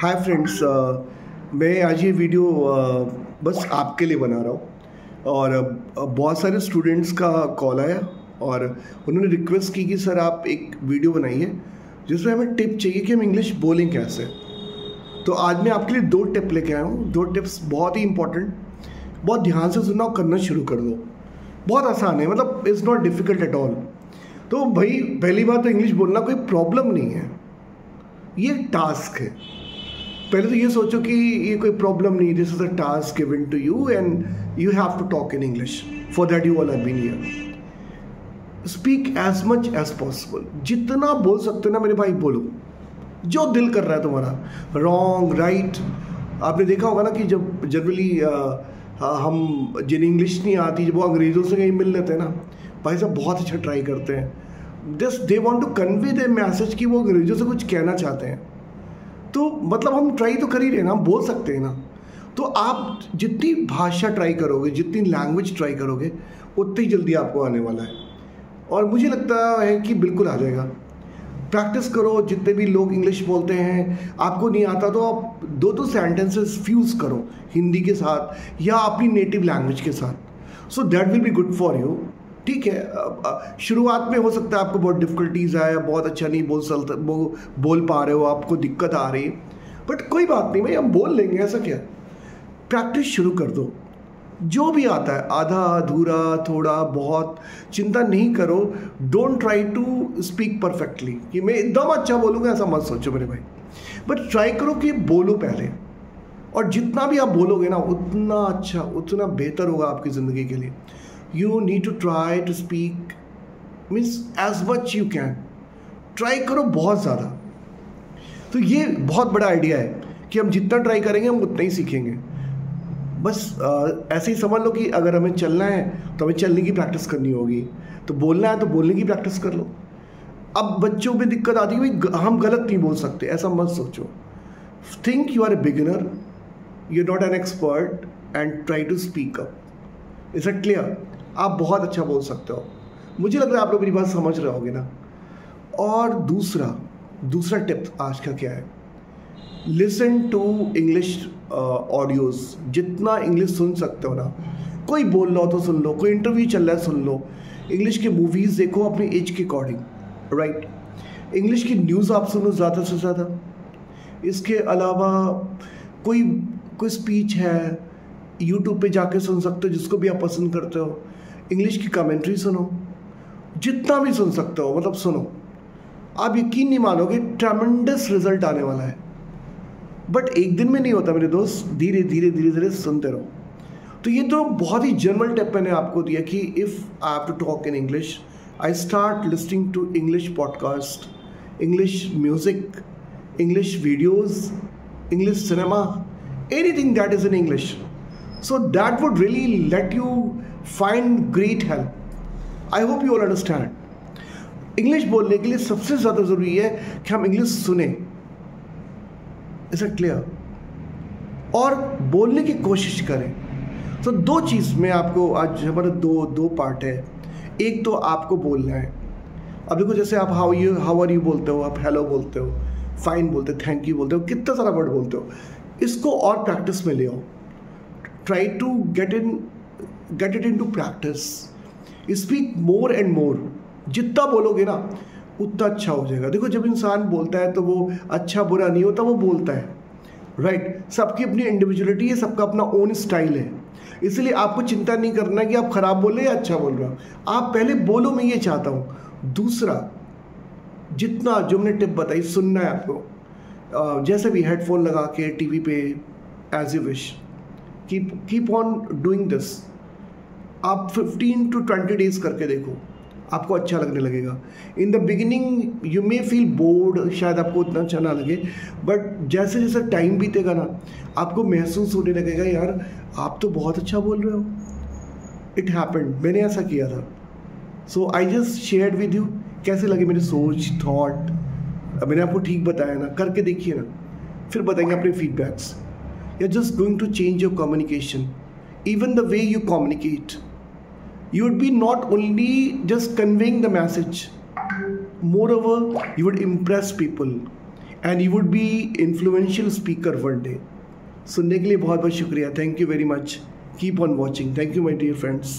Hi friends मैं आज ये वीडियो uh, बस आपके लिए बना रहा हूँ और uh, बहुत सारे स्टूडेंट्स का कॉल आया और उन्होंने रिक्वेस्ट की कि सर आप एक वीडियो बनाइए जिसमें हमें टिप चाहिए कि हम इंग्लिश बोलें कैसे। तो आज मैं आपके लिए दो टिप लेके आया हूँ। दो टिप्स बहुत ही इंपॉर्टेंट बहुत ध्यान से सुनना और करना शुरू कर दो। बहुत आसान है मतलब it's not difficult at all तो भाई पहली बात तो इंग्लिश बोलना कोई प्रॉब्लम नहीं है। ये टास्क है। पहले तो ये सोचो कि ये कोई प्रॉब्लम नहीं this is a task given to you and you have to talk in English for that you all been here speak as much as possible जितना बोल सकते हो ना मेरे भाई, बोलो। जो दिल कर रहा है तुम्हारा। रॉन्ग राइट आपने देखा होगा ना कि जब जनरली हम जिन इंग्लिश नहीं आती, जब वो अंग्रेज़ों से कहीं मिल लेते हैं ना, भाई साहब बहुत अच्छा ट्राई करते हैं। This they want to convey the message कि वो अंग्रेज़ों से कुछ कहना चाहते हैं। तो मतलब हम ट्राई तो कर ही रहे ना, हम बोल सकते हैं ना। तो आप जितनी भाषा ट्राई करोगे, जितनी लैंग्वेज ट्राई करोगे, उतनी जल्दी आपको आने वाला है। और मुझे लगता है कि बिल्कुल आ जाएगा। प्रैक्टिस करो, जितने भी लोग इंग्लिश बोलते हैं, आपको नहीं आता तो आप दो दो सेंटेंसेस फ्यूज़ करो, हिंदी के साथ या अपनी नेटिव लैंग्वेज के साथ। So that will be good for you ठीक है शुरुआत में हो सकता है आपको बहुत डिफ़िकल्टीज आए, बहुत अच्छा नहीं बोल सकते वो बोल पा रहे हो, आपको दिक्कत आ रही। है बट कोई बात नहीं भाई, हम बोल लेंगे, ऐसा क्या? प्रैक्टिस शुरू कर दो। जो भी आता है, आधा, अधूरा, थोड़ा बहुत, चिंता नहीं करो। Don't try to speak perfectly कि मैं एकदम अच्छा बोलूँगा, ऐसा मत सोचो मेरे भाई। बट ट्राई करो कि बोलो पहले। और जितना भी आप बोलोगे ना, उतना अच्छा उतना बेहतर होगा आपकी ज़िंदगी के लिए। You need to try to speak means as much you can try करो बहुत ज़्यादा। तो ये बहुत बड़ा आइडिया है कि हम जितना ट्राई करेंगे हम उतना ही सीखेंगे। बस आ, ऐसे ही समझ लो कि अगर हमें चलना है तो हमें चलने की प्रैक्टिस करनी होगी। तो बोलना है तो बोलने की प्रैक्टिस कर लो। अब बच्चों में दिक्कत आती है भाई हम गलत नहीं बोल सकते ऐसा मत सोचो। Think you are a beginner you not an expert and try to speak up is it clear आप बहुत अच्छा बोल सकते हो। मुझे लग रहा है आप लोग मेरी बात समझ रहे होगे ना। और दूसरा दूसरा टिप आज का क्या है? लिसन टू इंग्लिश ऑडियोज़ जितना इंग्लिश सुन सकते हो ना। कोई बोल रहा हो तो सुन लो, कोई इंटरव्यू चल रहा है सुन लो। इंग्लिश के मूवीज़ देखो अपने एज के अकॉर्डिंग राइट इंग्लिश की न्यूज़ आप सुनो ज़्यादा से ज़्यादा। इसके अलावा कोई कोई स्पीच है यूट्यूब पे जाके सुन सकते हो, जिसको भी आप पसंद करते हो। इंग्लिश की कमेंट्री सुनो। जितना भी सुन सकते हो मतलब सुनो। आप यकीन नहीं मानोगे ट्रमेंडस रिज़ल्ट आने वाला है। बट एक दिन में नहीं होता, मेरे दोस्त, धीरे धीरे धीरे धीरे सुनते रहो। तो ये तो बहुत ही जनरल टिप मैंने आपको दिया कि if I have to talk in English I start listening to English podcast English music English videos English cinema anything that is in English so that would really let you find great help I hope you all understand English बोलने के लिए सबसे ज़्यादा ज़रूरी है कि हम English सुने। इज़ इट क्लियर और बोलने की कोशिश करें। तो दो चीज़ में आपको आज, हमारे दो दो पार्ट है। एक तो आपको बोलना है। अब देखो जैसे आप how you how are you बोलते हो, आप हेलो बोलते हो फाइन बोलते हो थैंक यू बोलते हो, कितना सारा वर्ड बोलते हो। इसको और प्रैक्टिस में ले आओ। Try to get get in it into practice speak more and more जितना बोलोगे ना, उतना अच्छा हो जाएगा। देखो, जब इंसान बोलता है तो वो अच्छा बुरा नहीं होता, वो बोलता है। Right right? सबकी अपनी इंडिविजुअलिटी है, सबका अपना ओन स्टाइल है। इसलिए आपको चिंता नहीं करना कि आप खराब बोल रहे या अच्छा बोल रहे हो। आप पहले बोलो, मैं ये चाहता हूँ। दूसरा, जितना जो मैंने टिप बताई, सुनना है आपको। जैसे भी हेडफोन लगा के टीवी पे as you wish keep keep on doing this आप 15 टू 20 डेज़ करके देखो आपको अच्छा लगने लगेगा। In the beginning you may feel bored शायद आपको उतना अच्छा ना लगे बट जैसे जैसे टाइम बीतेगा ना आपको महसूस होने लगेगा यार आप तो बहुत अच्छा बोल रहे हो। इट हैपेंड मैंने ऐसा किया था। So I just share with you कैसे लगे मेरी सोच थाट मैंने आपको ठीक बताया ना करके देखिए ना। फिर बताएँगे अपने feedbacks you are just going to change your communication even the way you communicate. you would be not only just conveying the message moreover you would impress people and you would be influential speaker one day सुनने के लिए बहुत बहुत शुक्रिया thank you very much keep on watching thank you my dear friends